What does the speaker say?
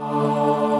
Oh.